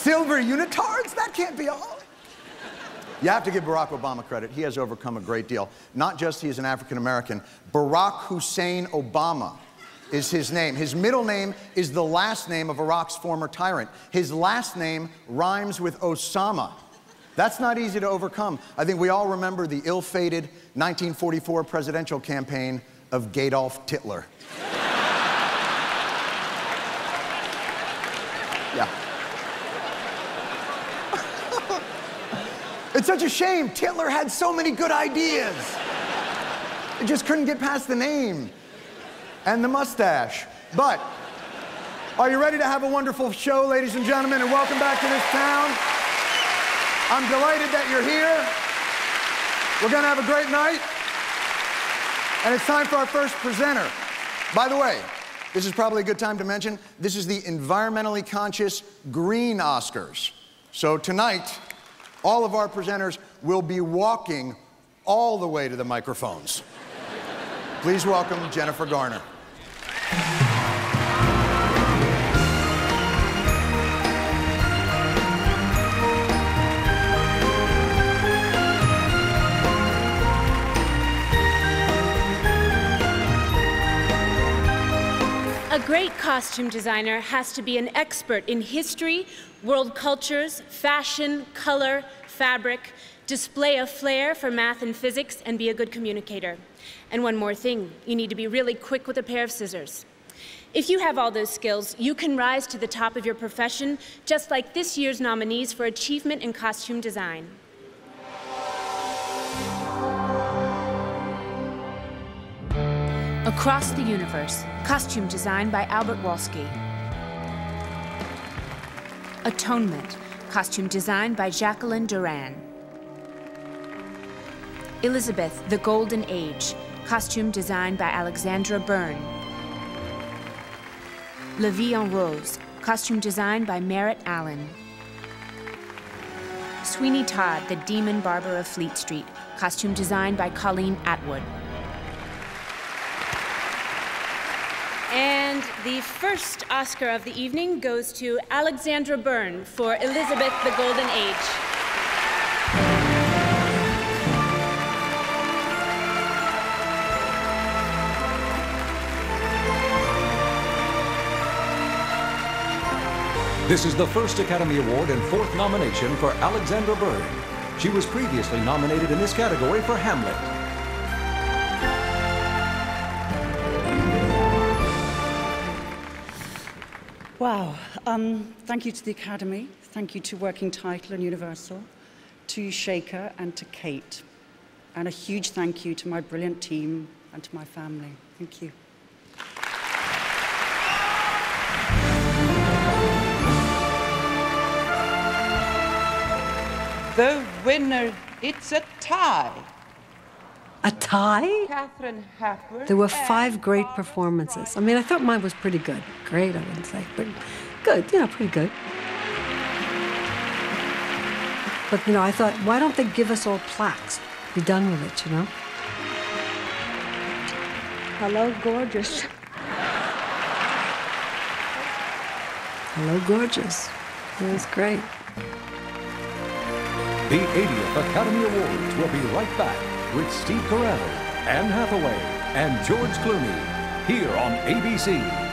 Silver unitards? That can't be all. You have to give Barack Obama credit. He has overcome a great deal. Not just he is an African American, Barack Hussein Obama is his name. His middle name is the last name of Iraq's former tyrant. His last name rhymes with Osama. That's not easy to overcome. I think we all remember the ill fated 1944 presidential campaign of Gadolf Titler. yeah. It's such a shame. Titler had so many good ideas. It just couldn't get past the name and the mustache. But are you ready to have a wonderful show, ladies and gentlemen, and welcome back to this town? I'm delighted that you're here. We're to have a great night. And it's time for our first presenter. By the way, this is probably a good time to mention this is the environmentally conscious Green Oscars. So tonight, all of our presenters will be walking all the way to the microphones. Please welcome Jennifer Garner. A great costume designer has to be an expert in history, world cultures, fashion, color, fabric, display a flair for math and physics, and be a good communicator. And one more thing, you need to be really quick with a pair of scissors. If you have all those skills, you can rise to the top of your profession, just like this year's nominees for Achievement in Costume Design. Across the Universe, costume design by Albert Wolsky. Atonement, costume design by Jacqueline Durran. Elizabeth, The Golden Age, costume design by Alexandra Byrne. La Vie en Rose, costume design by Marit Allen. Sweeney Todd, The Demon Barber of Fleet Street, costume design by Colleen Atwood. And the first Oscar of the evening goes to Alexandra Byrne for Elizabeth the Golden Age. This is the first Academy Award and fourth nomination for Alexandra Byrne. She was previously nominated in this category for Hamlet. Wow. Um, thank you to the Academy. Thank you to Working Title and Universal, to Shekhar and to Kate. And a huge thank you to my brilliant team and to my family. Thank you. The winner, it's a tie. A tie? Katharine Hepburn. There were five great performances. I mean, I thought mine was pretty good. Great, I wouldn't say, but good, you know, pretty good. But, you know, I thought, why don't they give us all plaques? Be done with it, you know? Hello, gorgeous. Hello, gorgeous. It was great. The 80th Academy Awards will be right back with Steve Carell, Anne Hathaway, and George Clooney here on ABC.